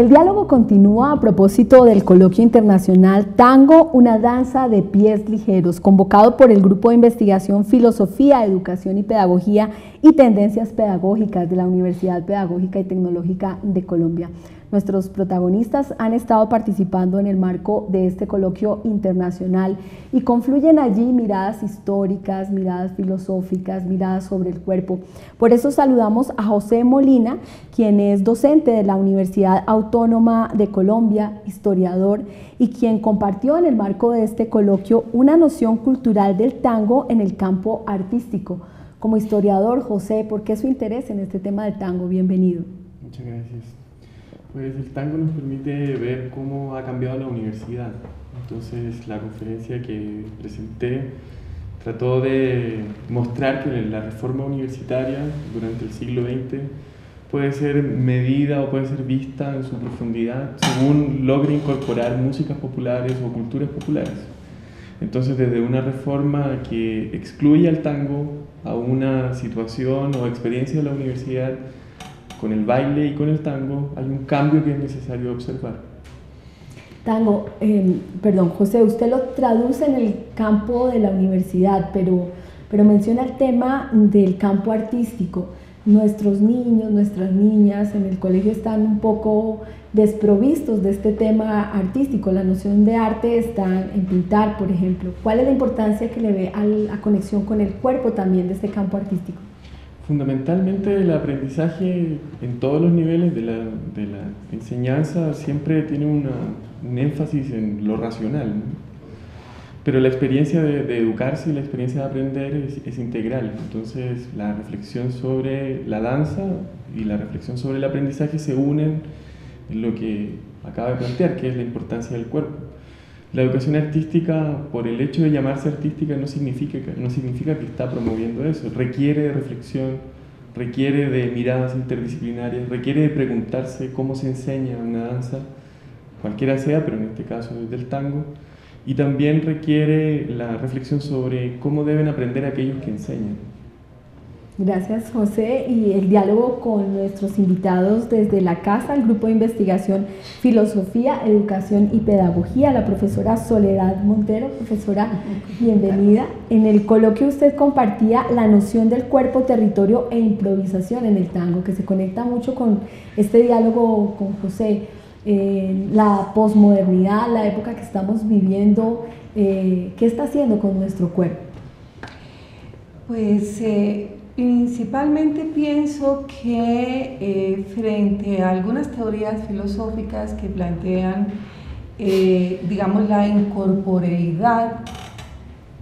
El diálogo continúa a propósito del coloquio internacional Tango, una danza de pies ligeros, convocado por el Grupo de Investigación Filosofía, Educación y Pedagogía y Tendencias Pedagógicas de la Universidad Pedagógica y Tecnológica de Colombia. Nuestros protagonistas han estado participando en el marco de este coloquio internacional y confluyen allí miradas históricas, miradas filosóficas, miradas sobre el cuerpo. Por eso saludamos a José Molina, quien es docente de la Universidad Autónoma de Colombia, historiador y quien compartió en el marco de este coloquio una noción cultural del tango en el campo artístico. Como historiador, José, ¿por qué su interés en este tema del tango? Bienvenido. Muchas gracias. Pues el tango nos permite ver cómo ha cambiado la universidad. Entonces la conferencia que presenté trató de mostrar que la reforma universitaria durante el siglo XX puede ser medida o puede ser vista en su profundidad según logre incorporar músicas populares o culturas populares. Entonces, desde una reforma que excluye al tango a una situación o experiencia de la universidad con el baile y con el tango hay un cambio que es necesario observar. Tango, em, perdón, José, usted lo traduce en el campo de la universidad, pero, pero menciona el tema del campo artístico. Nuestros niños, nuestras niñas en el colegio están un poco desprovistos de este tema artístico. La noción de arte está en pintar, por ejemplo. ¿Cuál es la importancia que le ve a la conexión con el cuerpo también de este campo artístico? Fundamentalmente el aprendizaje en todos los niveles de la, de la enseñanza siempre tiene un énfasis en lo racional, pero la experiencia de, educarse y la experiencia de aprender es, integral. Entonces la reflexión sobre la danza y la reflexión sobre el aprendizaje se unen en lo que acaba de plantear, que es la importancia del cuerpo. La educación artística, por el hecho de llamarse artística, no significa, no significa que está promoviendo eso. Requiere de reflexión, requiere de miradas interdisciplinarias, requiere de preguntarse cómo se enseña una danza, cualquiera sea, pero en este caso es del tango, y también requiere la reflexión sobre cómo deben aprender aquellos que enseñan. Gracias José y el diálogo con nuestros invitados desde la casa, el grupo de investigación Filosofía, Educación y Pedagogía, la profesora Soledad Montero. Profesora, bienvenida. En el coloquio usted compartía la noción del cuerpo, territorio e improvisación en el tango, que se conecta mucho con este diálogo con José. La posmodernidad, la época que estamos viviendo, eh, ¿qué está haciendo con nuestro cuerpo? Pues eh, Principalmente pienso que eh, frente a algunas teorías filosóficas que plantean, eh, digamos, la incorporeidad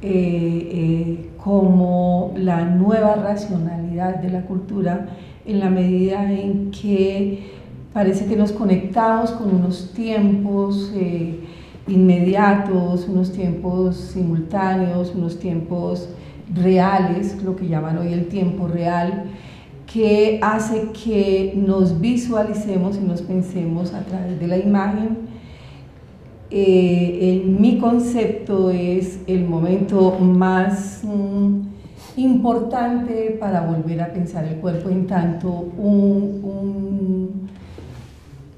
eh, como la nueva racionalidad de la cultura, en la medida en que parece que nos conectamos con unos tiempos inmediatos, unos tiempos simultáneos, unos tiempos reales, lo que llaman hoy el tiempo real, que hace que nos visualicemos y nos pensemos a través de la imagen. Eh, en mi concepto es el momento más mm, importante para volver a pensar el cuerpo en tanto un,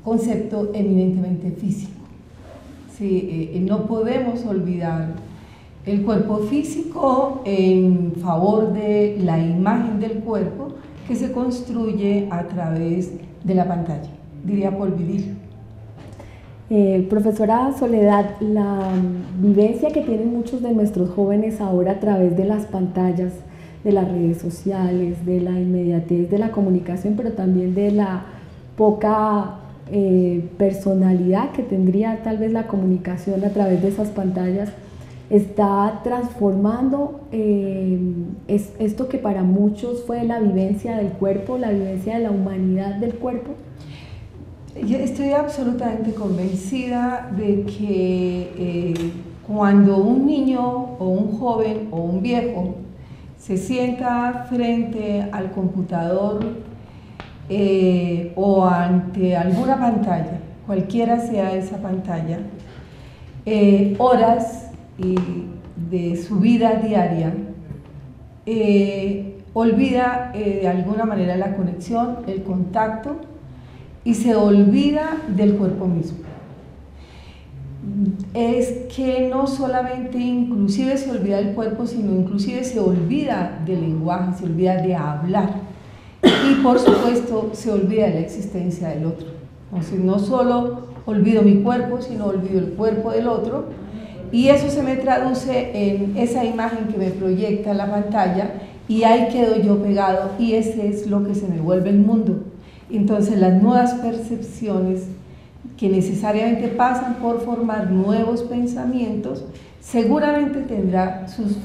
concepto eminentemente físico. Sí, eh, no podemos olvidar el cuerpo físico en favor de la imagen del cuerpo que se construye a través de la pantalla, diría Paul eh, profesora Soledad, la vivencia que tienen muchos de nuestros jóvenes ahora a través de las pantallas, de las redes sociales, de la inmediatez de la comunicación, pero también de la poca eh, personalidad que tendría tal vez la comunicación a través de esas pantallas, está transformando eh, es, esto que para muchos fue la vivencia del cuerpo, la vivencia de la humanidad del cuerpo? Estoy absolutamente convencida de que eh, cuando un niño o un joven o un viejo se sienta frente al computador eh, o ante alguna pantalla, cualquiera sea esa pantalla, horas y de su vida diaria, eh, olvida eh, de alguna manera la conexión, el contacto y se olvida del cuerpo mismo. Es que no solamente inclusive se olvida del cuerpo, sino inclusive se olvida del lenguaje, se olvida de hablar y por supuesto se olvida de la existencia del otro. Entonces no solo olvido mi cuerpo, sino olvido el cuerpo del otro y eso se me traduce en esa imagen que me proyecta la pantalla y ahí quedo yo pegado y ese es lo que se me vuelve el mundo. Entonces las nuevas percepciones que necesariamente pasan por formar nuevos pensamientos, seguramente tendrá sus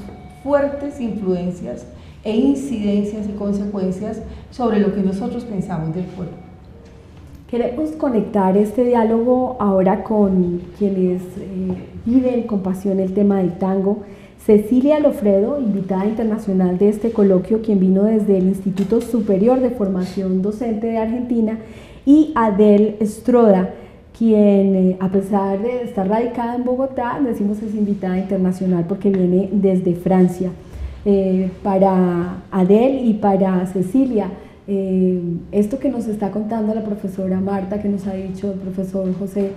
fuertes influencias e incidencias y consecuencias sobre lo que nosotros pensamos del cuerpo. Queremos conectar este diálogo ahora con quienes eh, viven con pasión el tema del tango. Cecilia Lofredo, invitada internacional de este coloquio, quien vino desde el Instituto Superior de Formación Docente de Argentina, y Adel Stroda, quien eh, a pesar de estar radicada en Bogotá, decimos es invitada internacional porque viene desde Francia. Eh, para Adel y para Cecilia, eh, esto que nos está contando la profesora Marta, que nos ha dicho el profesor José,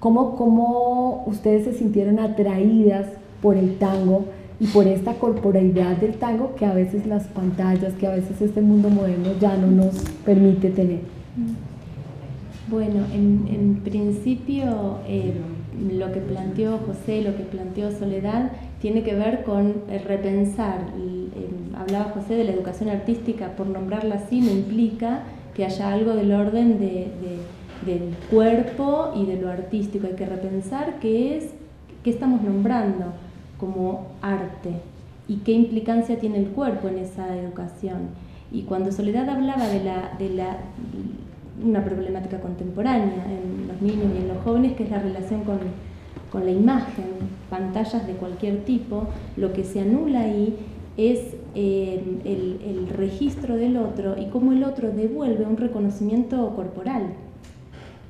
¿cómo, ¿cómo ustedes se sintieron atraídas por el tango y por esta corporalidad del tango que a veces las pantallas, que a veces este mundo moderno ya no nos permite tener. Bueno, en, principio eh, lo que planteó José, lo que planteó Soledad, tiene que ver con repensar. Hablaba José de la educación artística, por nombrarla así, no implica que haya algo del orden del cuerpo y de lo artístico. Hay que repensar qué es, qué estamos nombrando como arte y qué implicancia tiene el cuerpo en esa educación. Y cuando Soledad hablaba de, la, de la, una problemática contemporánea en los niños y en los jóvenes, que es la relación con, con la imagen, pantallas de cualquier tipo, lo que se anula ahí es el, el, registro del otro y cómo el otro devuelve un reconocimiento corporal.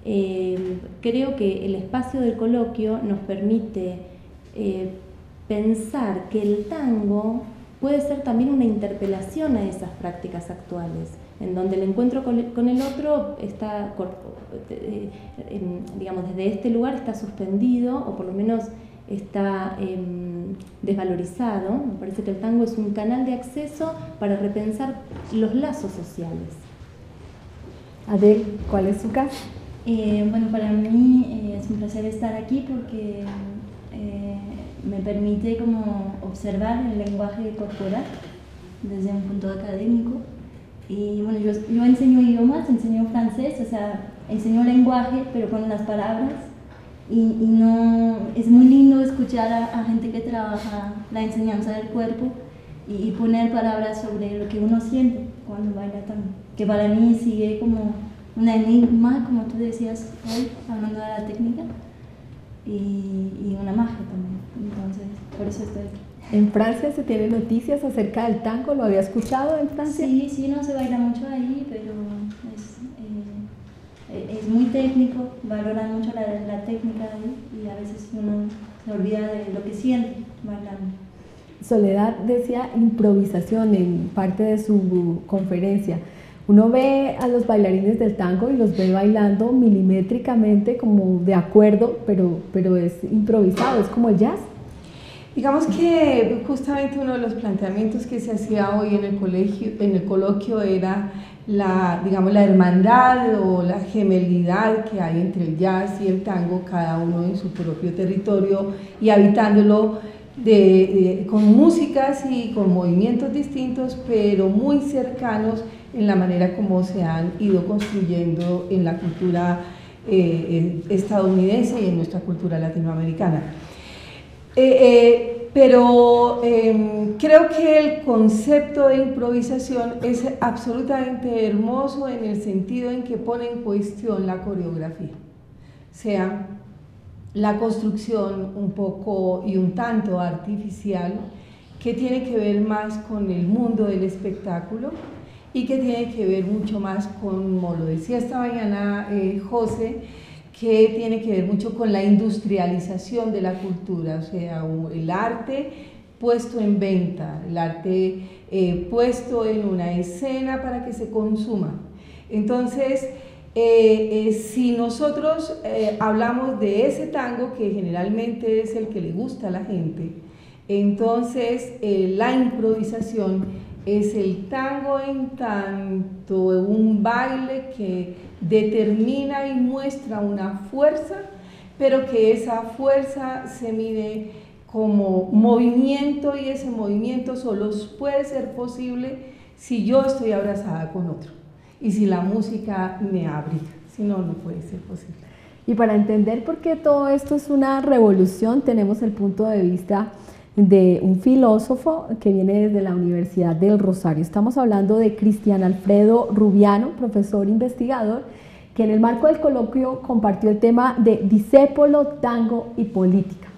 Eh, creo que el espacio del coloquio nos permite eh, pensar que el tango puede ser también una interpelación a esas prácticas actuales, en donde el encuentro con el otro está, eh, digamos, desde este lugar está suspendido o por lo menos está em, desvalorizado. Me parece que el tango es un canal de acceso para repensar los lazos sociales. Adel, ¿cuál es su caso? Eh, bueno, para mí eh, es un placer estar aquí porque me permite como observar el lenguaje corporal desde un punto académico. Y bueno, yo, yo enseño idiomas, enseño francés, o sea, enseño lenguaje, pero con las palabras. Y, y no, es muy lindo escuchar a, gente que trabaja la enseñanza del cuerpo y, poner palabras sobre lo que uno siente cuando baila tango. Que para mí sigue como una enigma, como tú decías hoy, hablando de la técnica y, una magia también. Entonces, por eso estoy aquí. ¿En Francia se tienen noticias acerca del tango? ¿Lo había escuchado en Francia? Sí, sí, no se baila mucho ahí, pero es muy técnico, valoran mucho la, la, técnica y a veces uno se olvida de lo que siente bailando. Soledad decía improvisación en parte de su conferencia. Uno ve a los bailarines del tango y los ve bailando milimétricamente como de acuerdo, pero, pero es improvisado, es como el jazz. Digamos que justamente uno de los planteamientos que se hacía hoy en el, colegio, en el coloquio era la, digamos, la hermandad o la gemelidad que hay entre el jazz y el tango, cada uno en su propio territorio y habitándolo con músicas y con movimientos distintos, pero muy cercanos en la manera como se han ido construyendo en la cultura eh, estadounidense y en nuestra cultura latinoamericana. Eh, eh, pero em, creo que el concepto de improvisación es absolutamente hermoso en el sentido en que pone en cuestión la coreografía, o sea, la construcción un poco y un tanto artificial que tiene que ver más con el mundo del espectáculo y que tiene que ver mucho más con, como lo decía esta mañana eh, José, que tiene que ver mucho con la industrialización de la cultura, o sea, el arte puesto en venta, el arte eh, puesto en una escena para que se consuma. Entonces, eh, eh, si nosotros hablamos de ese tango que generalmente es el que le gusta a la gente, entonces la improvisación es el tango en tanto un baile que determina y muestra una fuerza, pero que esa fuerza se mide como movimiento y ese movimiento solo puede ser posible si yo estoy abrazada con otro y si la música me abriga, si no, no puede ser posible. Y para entender por qué todo esto es una revolución, tenemos el punto de vista de un filósofo que viene desde la Universidad del Rosario. Estamos hablando de Cristian Alfredo Rubiano, profesor investigador, que en el marco del coloquio compartió el tema de disépolo, tango y política.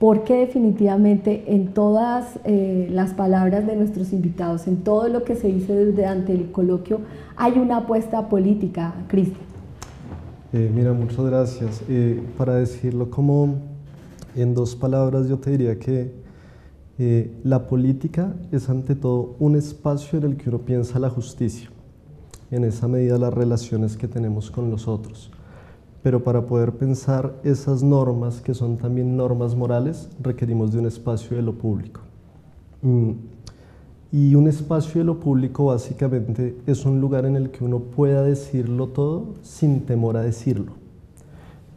Porque definitivamente en todas eh, las palabras de nuestros invitados, en todo lo que se dice durante el coloquio, hay una apuesta política, Cristian. Eh, mira, muchas gracias. Eh, para decirlo como en dos palabras, yo te diría que eh, la política es ante todo un espacio en el que uno piensa la justicia, en esa medida las relaciones que tenemos con los otros. Pero para poder pensar esas normas, que son también normas morales, requerimos de un espacio de lo público. Mm, y un espacio de lo público básicamente es un lugar en el que uno pueda decirlo todo sin temor a decirlo.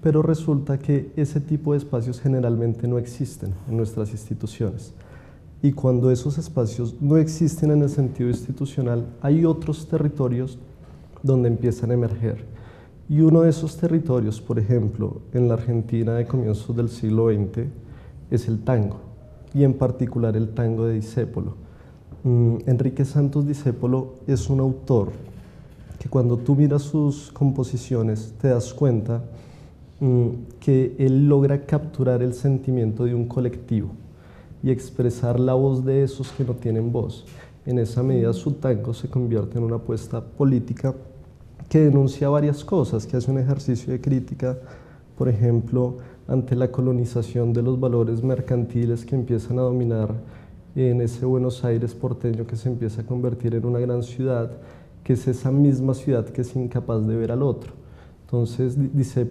Pero resulta que ese tipo de espacios generalmente no existen en nuestras instituciones. Y cuando esos espacios no existen en el sentido institucional, hay otros territorios donde empiezan a emerger. Y uno de esos territorios, por ejemplo, en la Argentina de comienzos del siglo XX, es el tango, y en particular el tango de Discépolo Mm, Enrique Santos Discépolo es un autor que cuando tú miras sus composiciones te das cuenta mm, que él logra capturar el sentimiento de un colectivo y expresar la voz de esos que no tienen voz. En esa medida su tango se convierte en una apuesta política que denuncia varias cosas, que hace un ejercicio de crítica, por ejemplo, ante la colonización de los valores mercantiles que empiezan a dominar en ese Buenos Aires porteño que se empieza a convertir en una gran ciudad, que es esa misma ciudad que es incapaz de ver al otro. Entonces,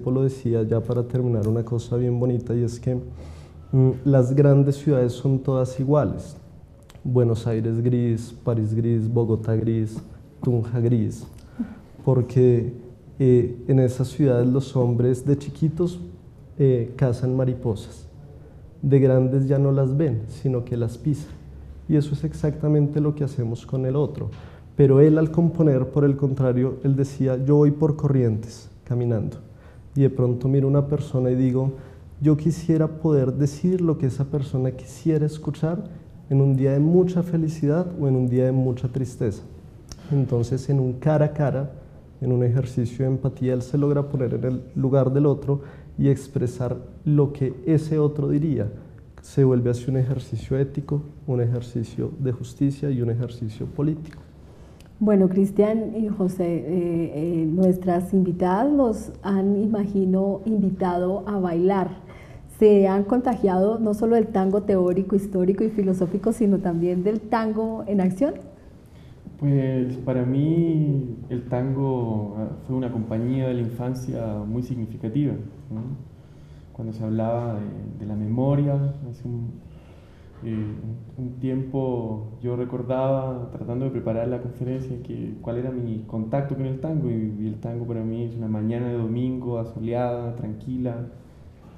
lo decía ya para terminar una cosa bien bonita y es que las grandes ciudades son todas iguales. Buenos Aires gris, París gris, Bogotá gris, Tunja gris, porque eh, en esas ciudades los hombres de chiquitos eh, cazan mariposas de grandes ya no las ven, sino que las pisan. Y eso es exactamente lo que hacemos con el otro. Pero él al componer, por el contrario, él decía, yo voy por corrientes, caminando. Y de pronto miro una persona y digo, yo quisiera poder decir lo que esa persona quisiera escuchar en un día de mucha felicidad o en un día de mucha tristeza. Entonces, en un cara a cara, en un ejercicio de empatía, él se logra poner en el lugar del otro y expresar lo que ese otro diría. Se vuelve así un ejercicio ético, un ejercicio de justicia y un ejercicio político. Bueno, Cristian y José, eh, eh, nuestras invitadas los han, imagino, invitado a bailar. Se han contagiado no solo del tango teórico, histórico y filosófico, sino también del tango en acción. Pues para mí el tango ah, fue una compañía de la infancia muy significativa. Cuando se hablaba de, la memoria, hace eh, un, tiempo yo recordaba, tratando de preparar la conferencia, que, cuál era mi contacto con el tango. Y, el tango para mí es una mañana de domingo asoleada, tranquila,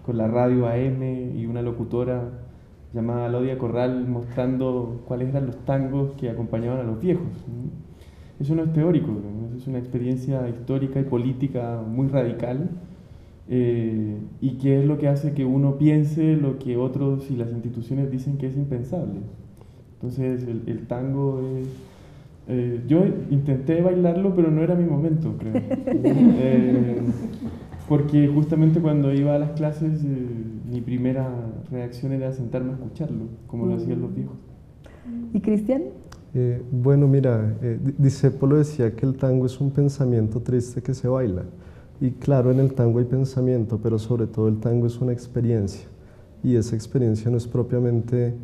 con la radio AM y una locutora llamada Lodia Corral mostrando cuáles eran los tangos que acompañaban a los viejos. Eso no es teórico, es una experiencia histórica y política muy radical eh, y que es lo que hace que uno piense lo que otros y las instituciones dicen que es impensable. Entonces el, tango es... Eh, yo intenté bailarlo, pero no era mi momento, creo. Eh, porque justamente cuando iba a las clases, eh, mi primera reacción era sentarme a escucharlo, como lo hacían los viejos. ¿Y Cristian? Eh, bueno, mira, eh, Discépolo decía que el tango es un pensamiento triste que se baila. Y claro, en el tango hay pensamiento, pero sobre todo el tango es una experiencia. Y esa experiencia no es propiamente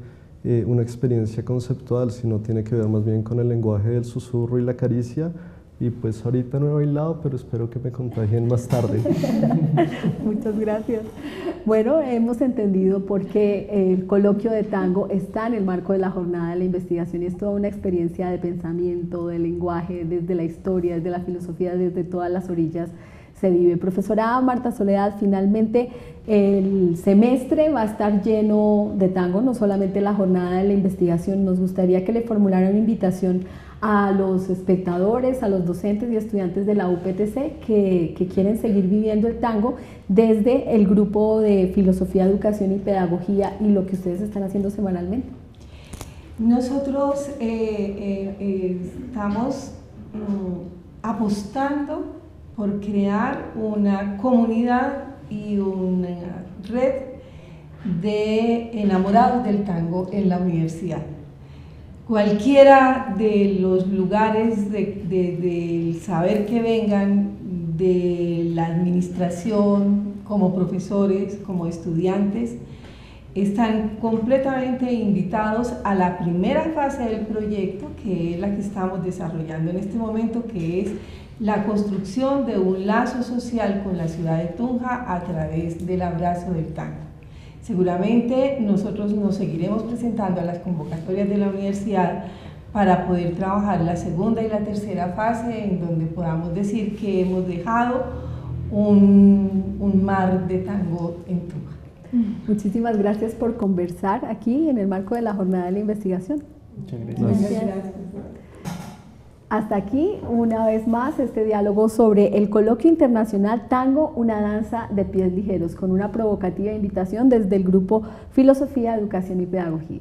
una experiencia conceptual, sino tiene que ver más bien con el lenguaje del susurro y la caricia y pues ahorita no he bailado, pero espero que me contagien más tarde. Muchas gracias. Bueno, hemos entendido por qué el coloquio de tango está en el marco de la jornada de la investigación y es toda una experiencia de pensamiento, de lenguaje, desde la historia, desde la filosofía, desde todas las orillas se vive. Profesora Marta Soledad, finalmente el semestre va a estar lleno de tango, no solamente la jornada de la investigación. Nos gustaría que le formulara una invitación a los espectadores, a los docentes y estudiantes de la UPTC que, quieren seguir viviendo el tango desde el grupo de Filosofía, Educación y Pedagogía y lo que ustedes están haciendo semanalmente. Nosotros eh, eh, eh, estamos mm, apostando por crear una comunidad y una red de enamorados del tango en la universidad cualquiera de los lugares del saber que vengan de la administración, como profesores, como estudiantes, están completamente invitados a la primera fase del proyecto, que es la que estamos desarrollando en este momento, que es la construcción de un lazo social con la ciudad de Tunja a través del abrazo del tango. Seguramente nosotros nos seguiremos presentando a las convocatorias de la universidad para poder trabajar la segunda y la tercera fase en donde podamos decir que hemos dejado un, un mar de tango en Tunja. Muchísimas gracias por conversar aquí en el marco de la jornada de la investigación. Muchas gracias. Hasta aquí, una vez más, este diálogo sobre el coloquio internacional Tango, una danza de pies ligeros, con una provocativa invitación desde el grupo Filosofía, Educación y Pedagogía.